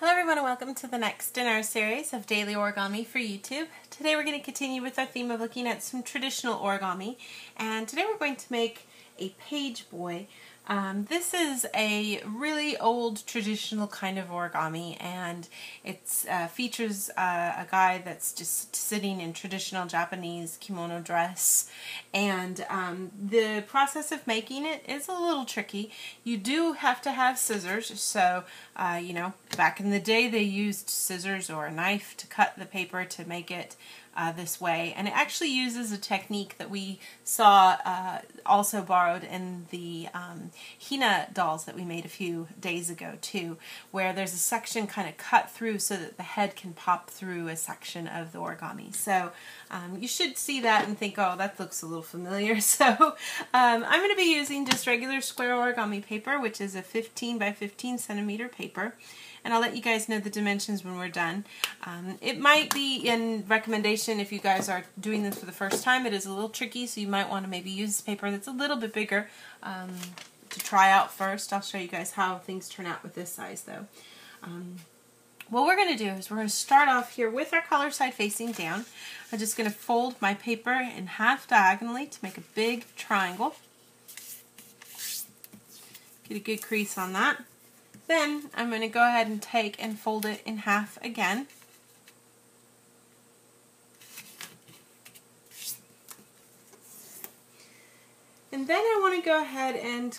Hello everyone and welcome to the next in our series of daily origami for YouTube. Today we're going to continue with our theme of looking at some traditional origami and today we're going to make a page boy um, this is a really old traditional kind of origami and it uh, features uh, a guy that's just sitting in traditional Japanese kimono dress and um, the process of making it is a little tricky. You do have to have scissors so uh, you know back in the day they used scissors or a knife to cut the paper to make it uh, this way. And it actually uses a technique that we saw uh, also borrowed in the um, Hina dolls that we made a few days ago too, where there's a section kind of cut through so that the head can pop through a section of the origami. So um, you should see that and think, oh, that looks a little familiar. So um, I'm going to be using just regular square origami paper, which is a 15 by 15 centimeter paper and I'll let you guys know the dimensions when we're done. Um, it might be in recommendation if you guys are doing this for the first time. It is a little tricky, so you might want to maybe use paper that's a little bit bigger um, to try out first. I'll show you guys how things turn out with this size though. Um, what we're going to do is we're going to start off here with our color side facing down. I'm just going to fold my paper in half diagonally to make a big triangle. Get a good crease on that. Then I'm going to go ahead and take and fold it in half again. And then I want to go ahead and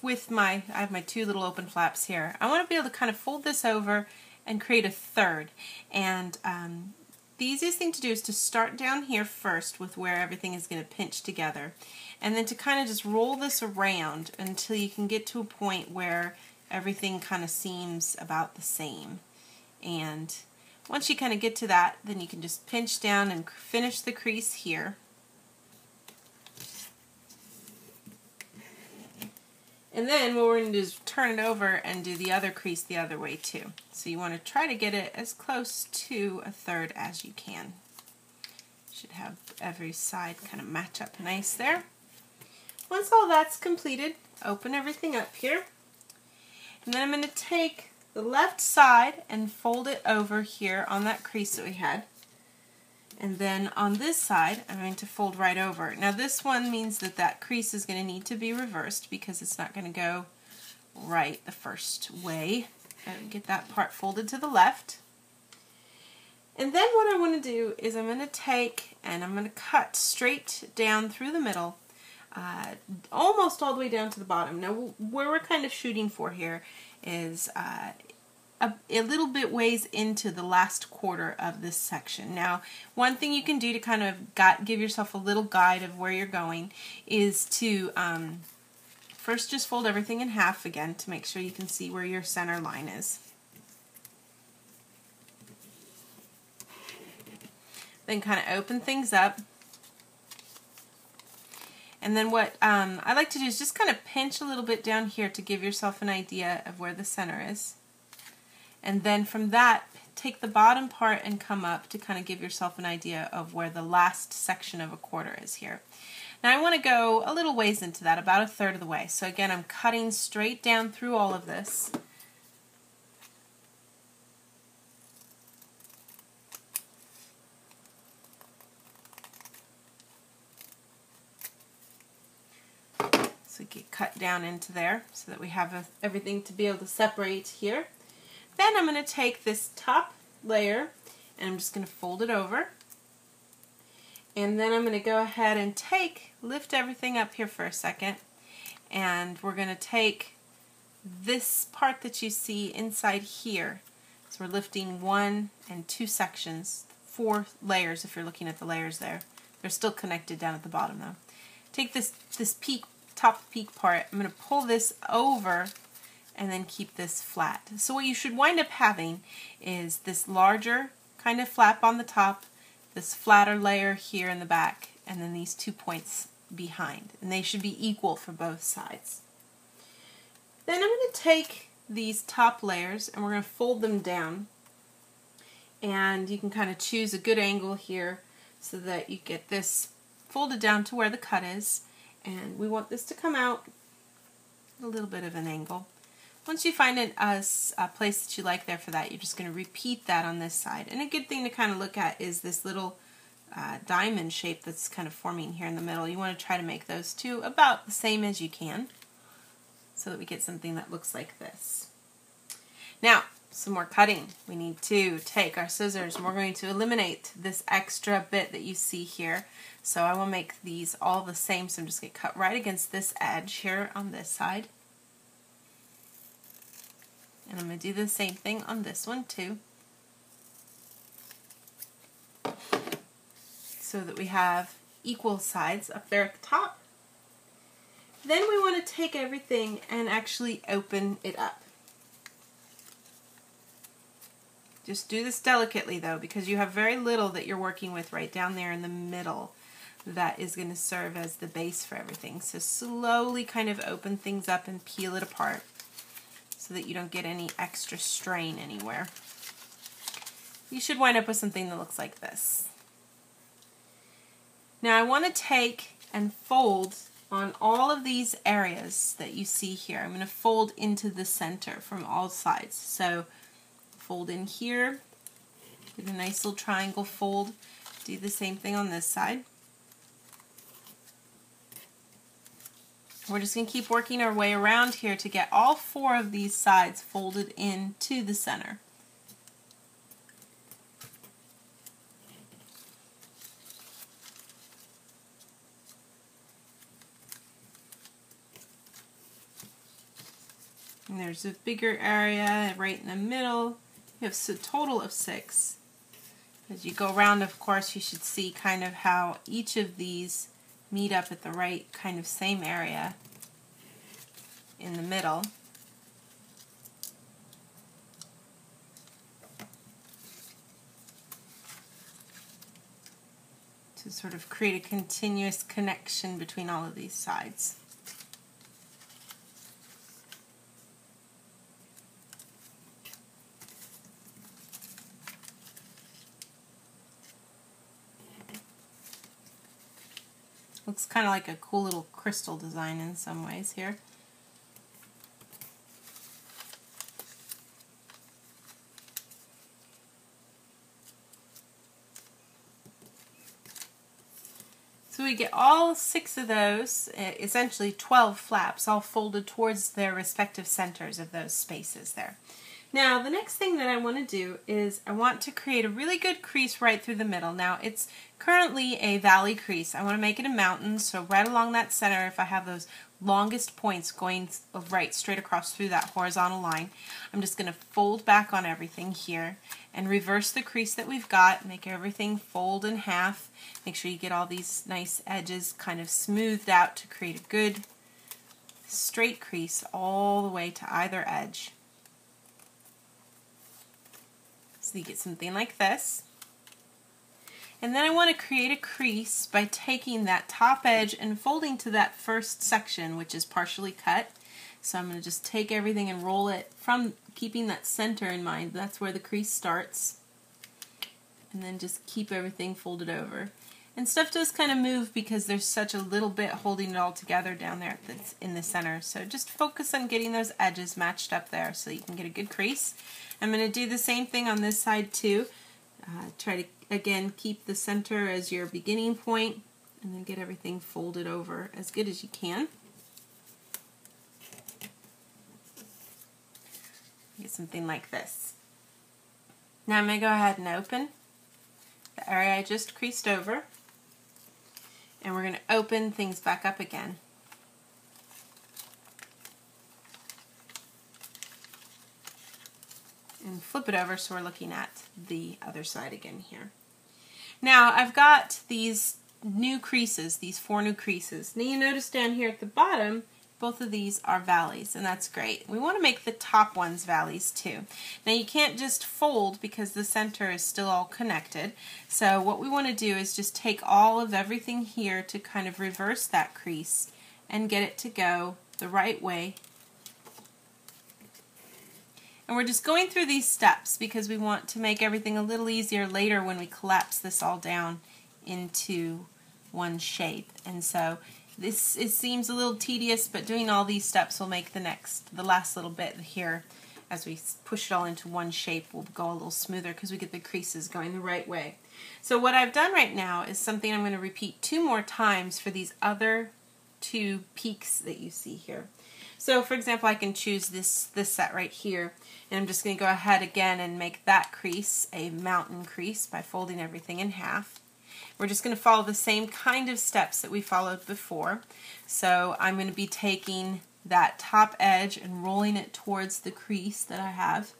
with my, I have my two little open flaps here, I want to be able to kind of fold this over and create a third. And um, the easiest thing to do is to start down here first with where everything is going to pinch together. And then to kind of just roll this around until you can get to a point where everything kind of seems about the same. And once you kind of get to that, then you can just pinch down and finish the crease here. And then what we're going to do is turn it over and do the other crease the other way too. So you want to try to get it as close to a third as you can. Should have every side kind of match up nice there. Once all that's completed, open everything up here. And then I'm going to take the left side and fold it over here on that crease that we had. And then on this side, I'm going to fold right over. Now this one means that that crease is going to need to be reversed because it's not going to go right the first way. And Get that part folded to the left. And then what I want to do is I'm going to take and I'm going to cut straight down through the middle uh, almost all the way down to the bottom. Now, where we're kind of shooting for here is uh, a, a, little bit ways into the last quarter of this section. Now, one thing you can do to kind of got, give yourself a little guide of where you're going is to um, first just fold everything in half again to make sure you can see where your center line is. Then kind of open things up and then what um, I like to do is just kind of pinch a little bit down here to give yourself an idea of where the center is. And then from that, take the bottom part and come up to kind of give yourself an idea of where the last section of a quarter is here. Now I want to go a little ways into that, about a third of the way. So again, I'm cutting straight down through all of this. So get cut down into there so that we have a, everything to be able to separate here. Then I'm going to take this top layer and I'm just going to fold it over. And then I'm going to go ahead and take, lift everything up here for a second. And we're going to take this part that you see inside here. So we're lifting one and two sections, four layers if you're looking at the layers there. They're still connected down at the bottom though. Take this, this peak top peak part, I'm going to pull this over and then keep this flat. So what you should wind up having is this larger kind of flap on the top, this flatter layer here in the back, and then these two points behind. And they should be equal for both sides. Then I'm going to take these top layers and we're going to fold them down. And you can kind of choose a good angle here so that you get this folded down to where the cut is and we want this to come out a little bit of an angle. once you find a, a, place that you like there for that, you're just going to repeat that on this side. And a good thing to kind of look at is this little uh, diamond shape that's kind of forming here in the middle. You want to try to make those two about the same as you can so that we get something that looks like this. Now, some more cutting. We need to take our scissors and we're going to eliminate this extra bit that you see here. So I will make these all the same, so I'm just going to cut right against this edge here on this side. And I'm going to do the same thing on this one too. So that we have equal sides up there at the top. Then we want to take everything and actually open it up. Just do this delicately though because you have very little that you're working with right down there in the middle that is going to serve as the base for everything. So slowly kind of open things up and peel it apart so that you don't get any extra strain anywhere. You should wind up with something that looks like this. Now I want to take and fold on all of these areas that you see here. I'm going to fold into the center from all sides. So fold in here, get a nice little triangle fold, do the same thing on this side. We're just going to keep working our way around here to get all four of these sides folded in to the center. And there's a bigger area right in the middle. You have a total of six. As you go around, of course, you should see kind of how each of these meet up at the right kind of same area in the middle. To sort of create a continuous connection between all of these sides. Looks kind of like a cool little crystal design in some ways here. So we get all six of those, essentially 12 flaps, all folded towards their respective centers of those spaces there. Now, the next thing that I want to do is I want to create a really good crease right through the middle. Now, it's currently a valley crease. I want to make it a mountain, so right along that center, if I have those longest points going uh, right straight across through that horizontal line, I'm just going to fold back on everything here and reverse the crease that we've got, make everything fold in half. Make sure you get all these nice edges kind of smoothed out to create a good straight crease all the way to either edge. So you get something like this. And then I want to create a crease by taking that top edge and folding to that first section, which is partially cut. So I'm going to just take everything and roll it from keeping that center in mind. That's where the crease starts. And then just keep everything folded over. And stuff does kind of move because there's such a little bit holding it all together down there that's in the center. So just focus on getting those edges matched up there so you can get a good crease. I'm going to do the same thing on this side too. Uh, try to, again, keep the center as your beginning point and then get everything folded over as good as you can. Get something like this. Now I'm going to go ahead and open the area I just creased over and we're going to open things back up again. And flip it over so we're looking at the other side again here. Now I've got these new creases, these four new creases. Now you notice down here at the bottom both of these are valleys, and that's great. We want to make the top ones valleys too. Now you can't just fold because the center is still all connected. So what we want to do is just take all of everything here to kind of reverse that crease and get it to go the right way. And we're just going through these steps because we want to make everything a little easier later when we collapse this all down into one shape. And so this it seems a little tedious, but doing all these steps will make the next, the last little bit here, as we push it all into one shape, will go a little smoother because we get the creases going the right way. So what I've done right now is something I'm going to repeat two more times for these other two peaks that you see here. So for example, I can choose this, this set right here, and I'm just going to go ahead again and make that crease a mountain crease by folding everything in half. We're just going to follow the same kind of steps that we followed before. So I'm going to be taking that top edge and rolling it towards the crease that I have,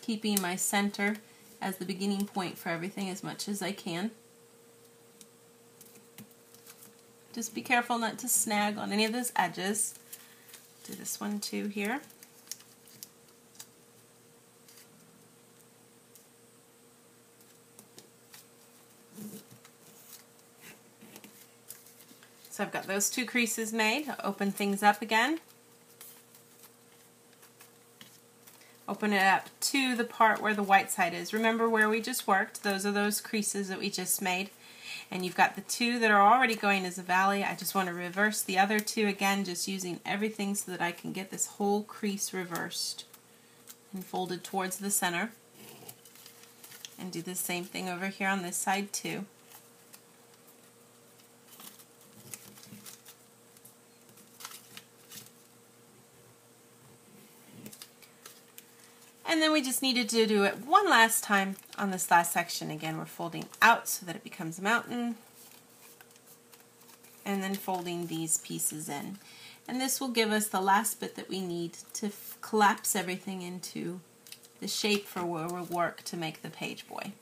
keeping my center as the beginning point for everything as much as I can. Just be careful not to snag on any of those edges. Do this one too here. So I've got those two creases made. I'll open things up again. Open it up to the part where the white side is. Remember where we just worked. Those are those creases that we just made. And you've got the two that are already going as a valley. I just want to reverse the other two again, just using everything so that I can get this whole crease reversed and folded towards the center. And do the same thing over here on this side too. And then we just needed to do it one last time on this last section. Again, we're folding out so that it becomes a mountain. And then folding these pieces in. And this will give us the last bit that we need to collapse everything into the shape for where we'll work to make the page boy.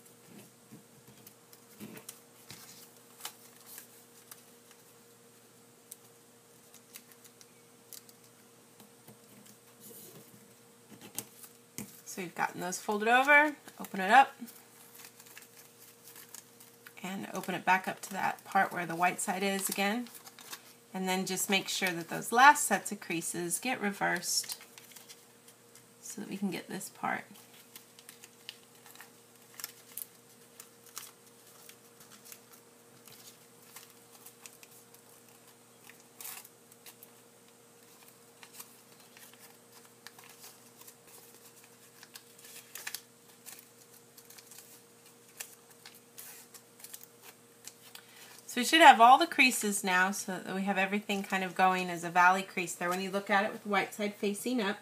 So we've gotten those folded over, open it up, and open it back up to that part where the white side is again. And then just make sure that those last sets of creases get reversed so that we can get this part. So we should have all the creases now so that we have everything kind of going as a valley crease there when you look at it with the white side facing up.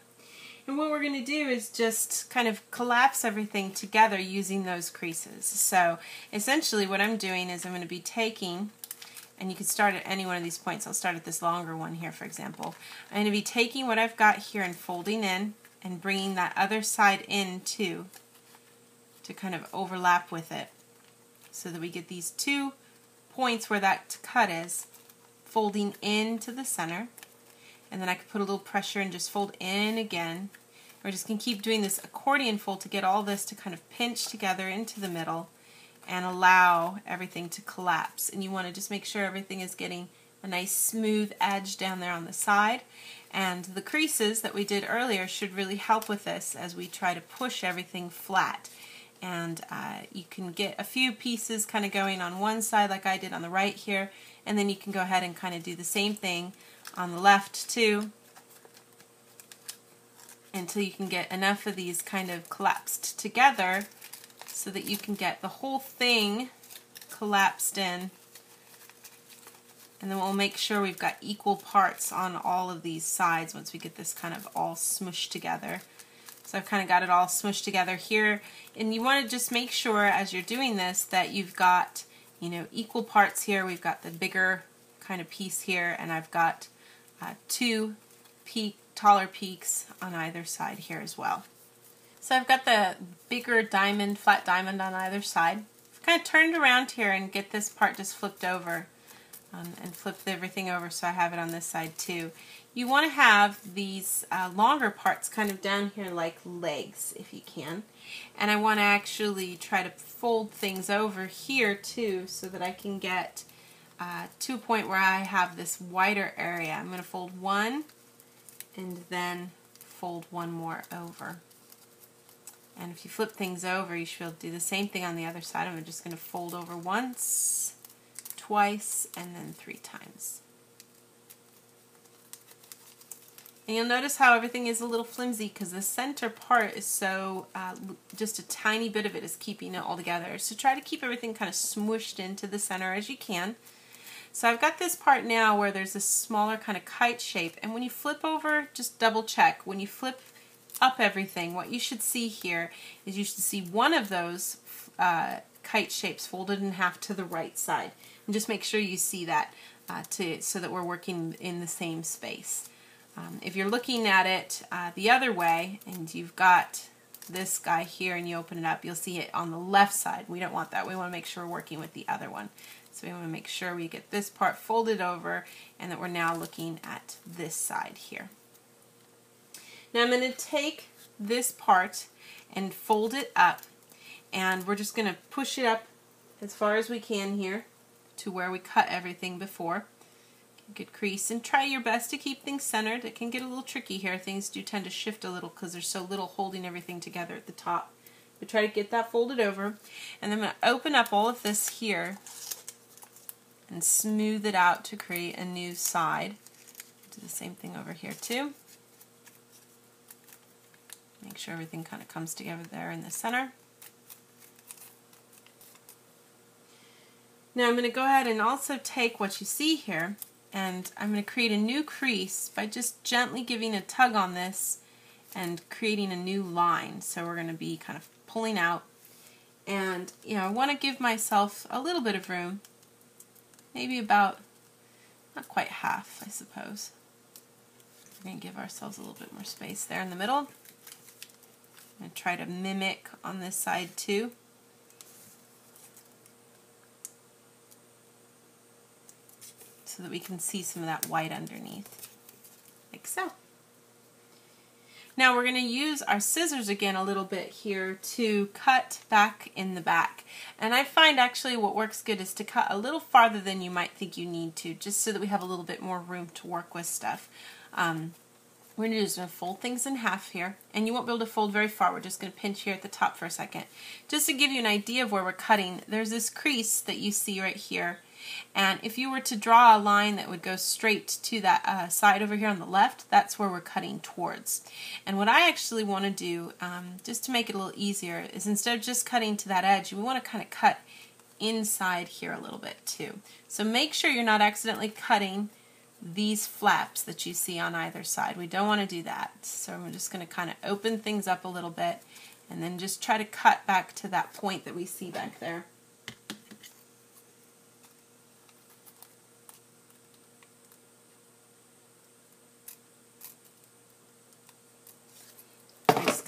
And what we're going to do is just kind of collapse everything together using those creases. So essentially what I'm doing is I'm going to be taking, and you can start at any one of these points. I'll start at this longer one here, for example. I'm going to be taking what I've got here and folding in and bringing that other side in too to kind of overlap with it so that we get these two points where that cut is, folding into the center. And then I could put a little pressure and just fold in again. We're just going to keep doing this accordion fold to get all this to kind of pinch together into the middle and allow everything to collapse. And you want to just make sure everything is getting a nice smooth edge down there on the side. And the creases that we did earlier should really help with this as we try to push everything flat and uh, you can get a few pieces kind of going on one side like I did on the right here and then you can go ahead and kind of do the same thing on the left too until you can get enough of these kind of collapsed together so that you can get the whole thing collapsed in and then we'll make sure we've got equal parts on all of these sides once we get this kind of all smushed together. So I've kind of got it all smushed together here. And you want to just make sure as you're doing this that you've got, you know, equal parts here. We've got the bigger kind of piece here and I've got uh, two peak, taller peaks on either side here as well. So I've got the bigger diamond, flat diamond on either side. I've kind of turned around here and get this part just flipped over um, and flip everything over so I have it on this side too. You want to have these uh, longer parts kind of down here like legs if you can. And I want to actually try to fold things over here too so that I can get uh, to a point where I have this wider area. I'm going to fold one and then fold one more over. And if you flip things over, you should do the same thing on the other side. I'm just going to fold over once, twice, and then three times. And you'll notice how everything is a little flimsy because the center part is so, uh, just a tiny bit of it is keeping it all together. So try to keep everything kind of smooshed into the center as you can. So I've got this part now where there's this smaller kind of kite shape and when you flip over, just double check. When you flip up everything, what you should see here is you should see one of those uh, kite shapes folded in half to the right side. And just make sure you see that uh, to so that we're working in the same space. Um, if you're looking at it uh, the other way and you've got this guy here and you open it up, you'll see it on the left side. We don't want that. We want to make sure we're working with the other one. So we want to make sure we get this part folded over and that we're now looking at this side here. Now I'm going to take this part and fold it up and we're just going to push it up as far as we can here to where we cut everything before. Good crease and try your best to keep things centered. It can get a little tricky here. Things do tend to shift a little because there's so little holding everything together at the top. But try to get that folded over. And then I'm going to open up all of this here and smooth it out to create a new side. Do the same thing over here too. Make sure everything kind of comes together there in the center. Now I'm going to go ahead and also take what you see here and I'm going to create a new crease by just gently giving a tug on this and creating a new line. So we're going to be kind of pulling out and you know I want to give myself a little bit of room maybe about not quite half I suppose. We're going to give ourselves a little bit more space there in the middle. I'm going to try to mimic on this side too. That we can see some of that white underneath, like so. Now we're going to use our scissors again a little bit here to cut back in the back. And I find actually what works good is to cut a little farther than you might think you need to, just so that we have a little bit more room to work with stuff. Um, we're going to just going to fold things in half here, and you won't be able to fold very far. We're just going to pinch here at the top for a second. Just to give you an idea of where we're cutting, there's this crease that you see right here and if you were to draw a line that would go straight to that uh, side over here on the left, that's where we're cutting towards. And what I actually want to do, um, just to make it a little easier, is instead of just cutting to that edge, we want to kind of cut inside here a little bit too. So make sure you're not accidentally cutting these flaps that you see on either side. We don't want to do that. So I'm just going to kind of open things up a little bit and then just try to cut back to that point that we see back there.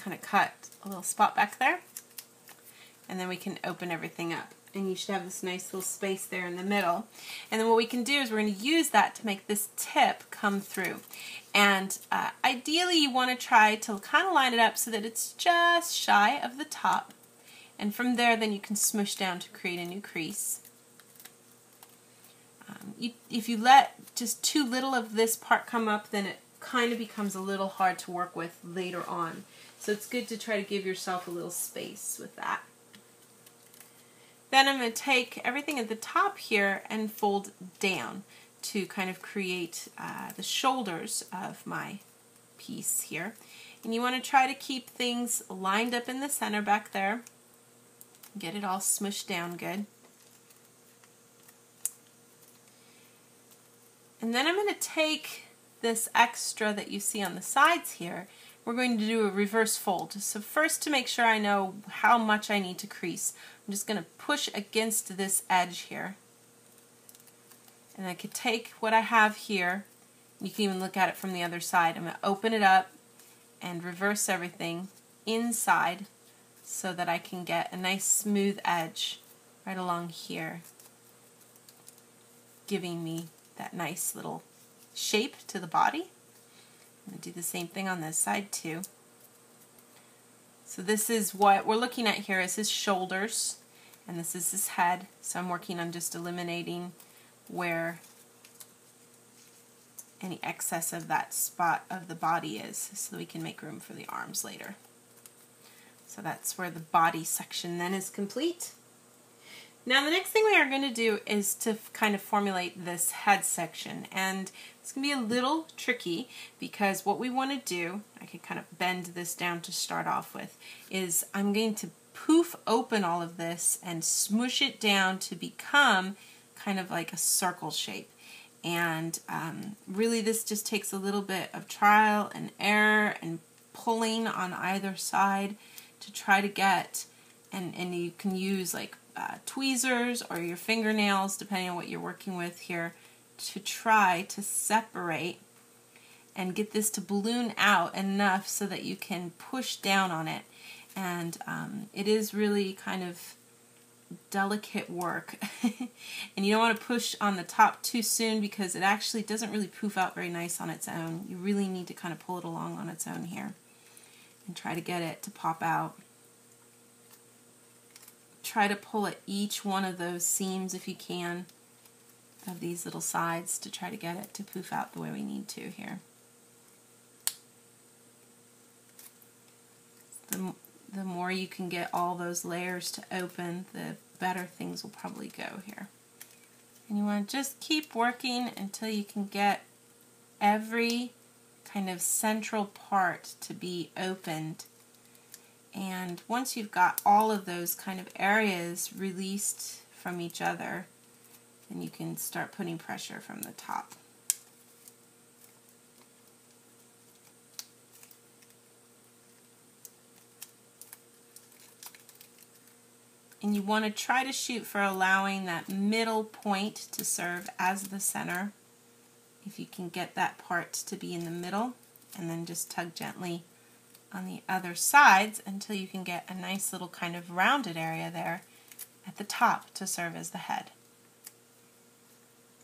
Kind of cut a little spot back there. And then we can open everything up. And you should have this nice little space there in the middle. And then what we can do is we're going to use that to make this tip come through. And uh, ideally you want to try to kind of line it up so that it's just shy of the top. And from there then you can smush down to create a new crease. Um, you, if you let just too little of this part come up then it kind of becomes a little hard to work with later on. So it's good to try to give yourself a little space with that. Then I'm going to take everything at the top here and fold down to kind of create uh, the shoulders of my piece here. And you want to try to keep things lined up in the center back there. Get it all smushed down good. And then I'm going to take this extra that you see on the sides here we're going to do a reverse fold. So first to make sure I know how much I need to crease, I'm just going to push against this edge here. And I could take what I have here, you can even look at it from the other side. I'm going to open it up and reverse everything inside so that I can get a nice smooth edge right along here, giving me that nice little shape to the body. I'm going to do the same thing on this side too. So this is what we're looking at here is his shoulders and this is his head. So I'm working on just eliminating where any excess of that spot of the body is so we can make room for the arms later. So that's where the body section then is complete. Now the next thing we are going to do is to kind of formulate this head section and it's going to be a little tricky because what we want to do, I can kind of bend this down to start off with, is I'm going to poof open all of this and smoosh it down to become kind of like a circle shape. And um, really this just takes a little bit of trial and error and pulling on either side to try to get, and, and you can use like uh, tweezers or your fingernails, depending on what you're working with here, to try to separate and get this to balloon out enough so that you can push down on it. And um, it is really kind of delicate work. and you don't want to push on the top too soon because it actually doesn't really poof out very nice on its own. You really need to kind of pull it along on its own here and try to get it to pop out try to pull at each one of those seams if you can of these little sides to try to get it to poof out the way we need to here. The, the more you can get all those layers to open, the better things will probably go here. And you want to just keep working until you can get every kind of central part to be opened and once you've got all of those kind of areas released from each other, then you can start putting pressure from the top. And you want to try to shoot for allowing that middle point to serve as the center. If you can get that part to be in the middle, and then just tug gently on the other sides until you can get a nice little kind of rounded area there at the top to serve as the head.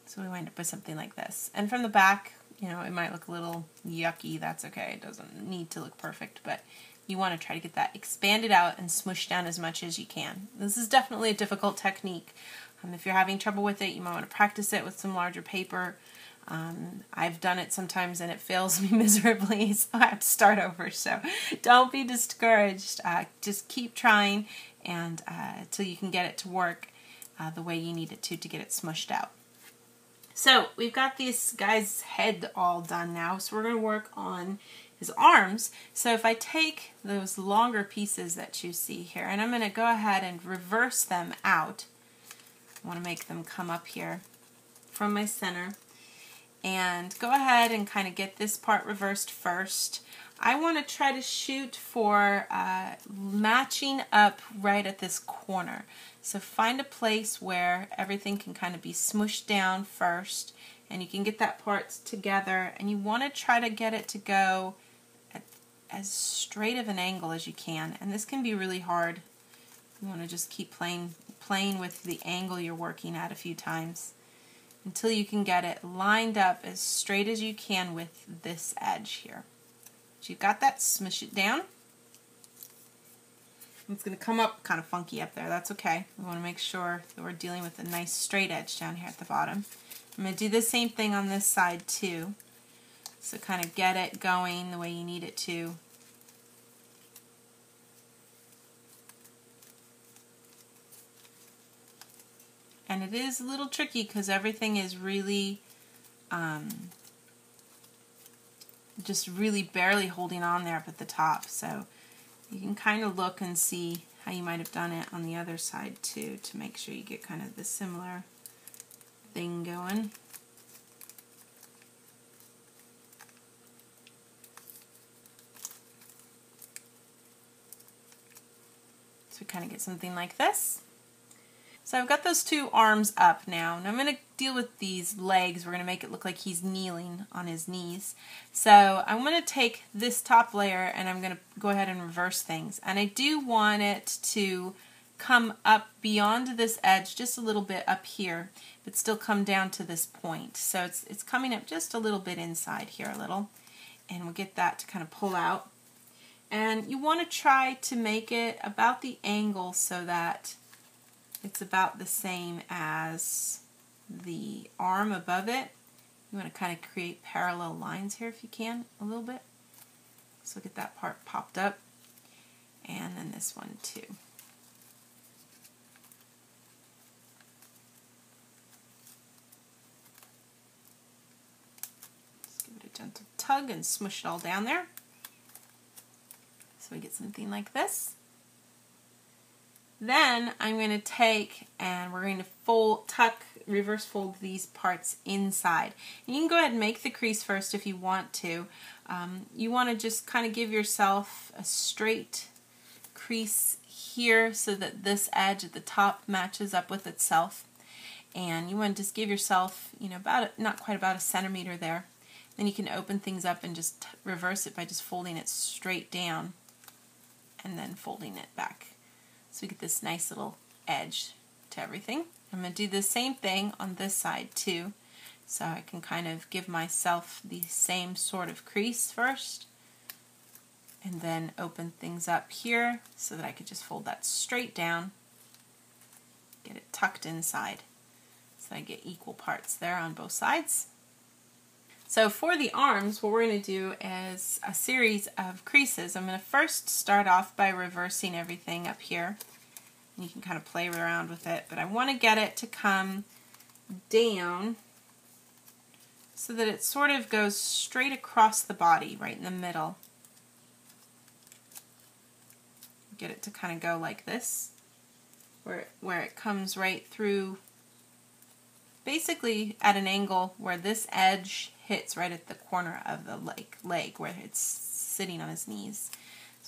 So we wind up with something like this. And from the back, you know, it might look a little yucky. That's okay. It doesn't need to look perfect, but you want to try to get that expanded out and smushed down as much as you can. This is definitely a difficult technique. Um, if you're having trouble with it, you might want to practice it with some larger paper um, I've done it sometimes and it fails me miserably, so I have to start over. So don't be discouraged. Uh, just keep trying and uh, until you can get it to work uh, the way you need it to to get it smushed out. So we've got this guy's head all done now, so we're going to work on his arms. So if I take those longer pieces that you see here, and I'm going to go ahead and reverse them out. I want to make them come up here from my center and go ahead and kind of get this part reversed first. I want to try to shoot for uh, matching up right at this corner. So find a place where everything can kind of be smushed down first and you can get that parts together and you want to try to get it to go at as straight of an angle as you can and this can be really hard. You want to just keep playing playing with the angle you're working at a few times until you can get it lined up as straight as you can with this edge here. So you've got that, smush it down. It's going to come up kind of funky up there. That's okay. We want to make sure that we're dealing with a nice straight edge down here at the bottom. I'm going to do the same thing on this side too. So kind of get it going the way you need it to. And it is a little tricky because everything is really um, just really barely holding on there up at the top. So you can kind of look and see how you might have done it on the other side too to make sure you get kind of the similar thing going. So we kind of get something like this. So I've got those two arms up now, and I'm going to deal with these legs. We're going to make it look like he's kneeling on his knees. So I'm going to take this top layer and I'm going to go ahead and reverse things. And I do want it to come up beyond this edge just a little bit up here, but still come down to this point. So it's, it's coming up just a little bit inside here a little. And we'll get that to kind of pull out. And you want to try to make it about the angle so that it's about the same as the arm above it. You want to kind of create parallel lines here if you can a little bit. So get that part popped up. And then this one too. Just give it a gentle tug and smush it all down there. So we get something like this. Then I'm going to take and we're going to fold, tuck, reverse fold these parts inside. And you can go ahead and make the crease first if you want to. Um, you want to just kind of give yourself a straight crease here so that this edge at the top matches up with itself. And you want to just give yourself, you know, about a, not quite about a centimeter there. Then you can open things up and just reverse it by just folding it straight down and then folding it back. So we get this nice little edge to everything. I'm going to do the same thing on this side too. So I can kind of give myself the same sort of crease first and then open things up here so that I could just fold that straight down, get it tucked inside. So I get equal parts there on both sides. So for the arms, what we're going to do is a series of creases. I'm going to first start off by reversing everything up here. You can kind of play around with it, but I want to get it to come down so that it sort of goes straight across the body, right in the middle. Get it to kind of go like this, where, where it comes right through basically at an angle where this edge hits right at the corner of the leg, leg where it's sitting on his knees.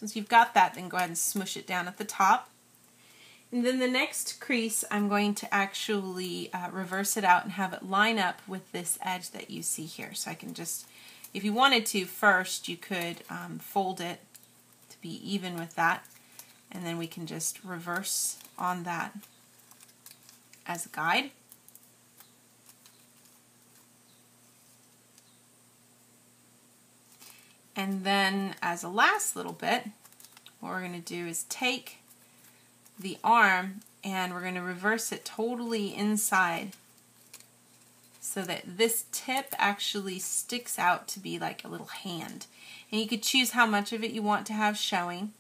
Once you've got that, then go ahead and smush it down at the top. And then the next crease, I'm going to actually uh, reverse it out and have it line up with this edge that you see here. So I can just, if you wanted to first, you could um, fold it to be even with that. And then we can just reverse on that as a guide. And then as a last little bit, what we're going to do is take the arm and we're going to reverse it totally inside so that this tip actually sticks out to be like a little hand. And you could choose how much of it you want to have showing,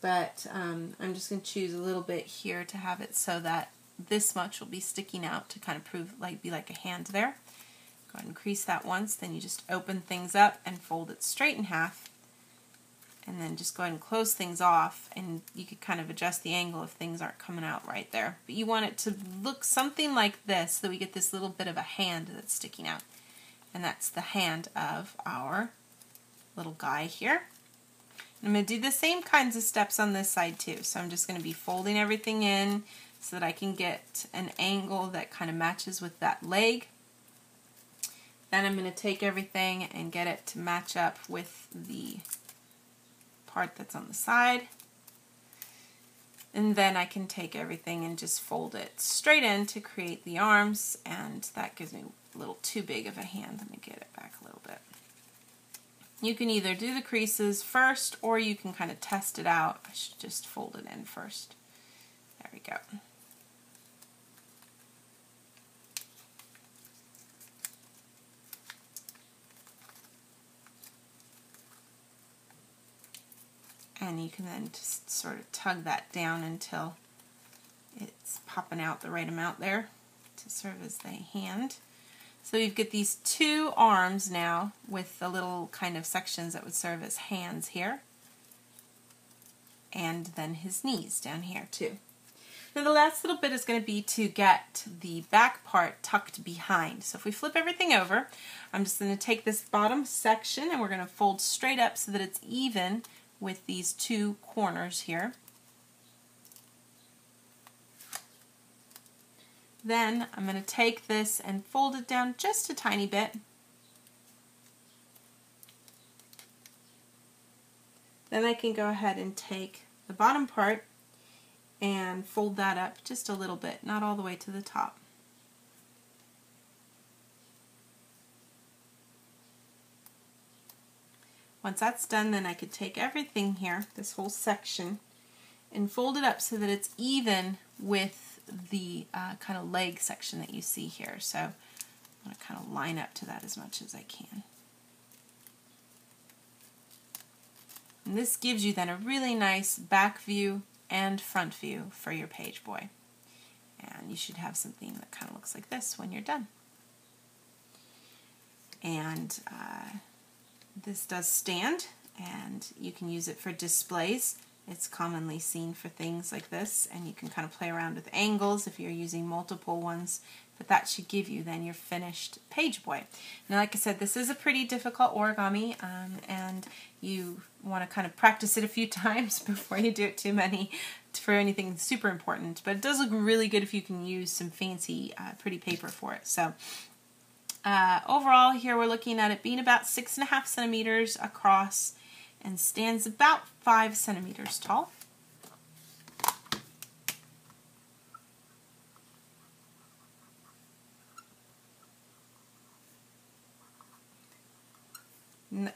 but um, I'm just going to choose a little bit here to have it so that this much will be sticking out to kind of prove like be like a hand there. Go ahead and crease that once, then you just open things up and fold it straight in half. And then just go ahead and close things off and you could kind of adjust the angle if things aren't coming out right there. But you want it to look something like this so we get this little bit of a hand that's sticking out. And that's the hand of our little guy here. I'm going to do the same kinds of steps on this side too. So I'm just going to be folding everything in so that I can get an angle that kind of matches with that leg. Then I'm going to take everything and get it to match up with the part that's on the side. And then I can take everything and just fold it straight in to create the arms, and that gives me a little too big of a hand. Let me get it back a little bit. You can either do the creases first, or you can kind of test it out. I should just fold it in first. There we go. And you can then just sort of tug that down until it's popping out the right amount there to serve as the hand. So you've got these two arms now with the little kind of sections that would serve as hands here. And then his knees down here too. Now the last little bit is going to be to get the back part tucked behind. So if we flip everything over, I'm just going to take this bottom section and we're going to fold straight up so that it's even with these two corners here. Then I'm going to take this and fold it down just a tiny bit. Then I can go ahead and take the bottom part and fold that up just a little bit, not all the way to the top. Once that's done, then I could take everything here, this whole section, and fold it up so that it's even with the uh, kind of leg section that you see here. So I'm going to kind of line up to that as much as I can. And this gives you then a really nice back view and front view for your page boy. And you should have something that kind of looks like this when you're done. And uh, This does stand and you can use it for displays. It's commonly seen for things like this and you can kind of play around with angles if you're using multiple ones but that should give you then your finished page boy. Now like I said this is a pretty difficult origami um, and you want to kind of practice it a few times before you do it too many for anything super important but it does look really good if you can use some fancy uh, pretty paper for it. So uh, overall here we're looking at it being about six and a half centimeters across and stands about 5 centimeters tall.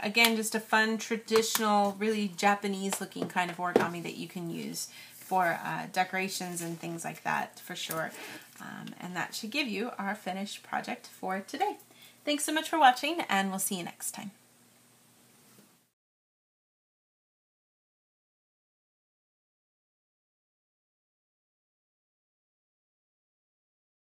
again, just a fun, traditional, really Japanese looking kind of origami that you can use for uh, decorations and things like that for sure. Um, and that should give you our finished project for today. Thanks so much for watching and we'll see you next time.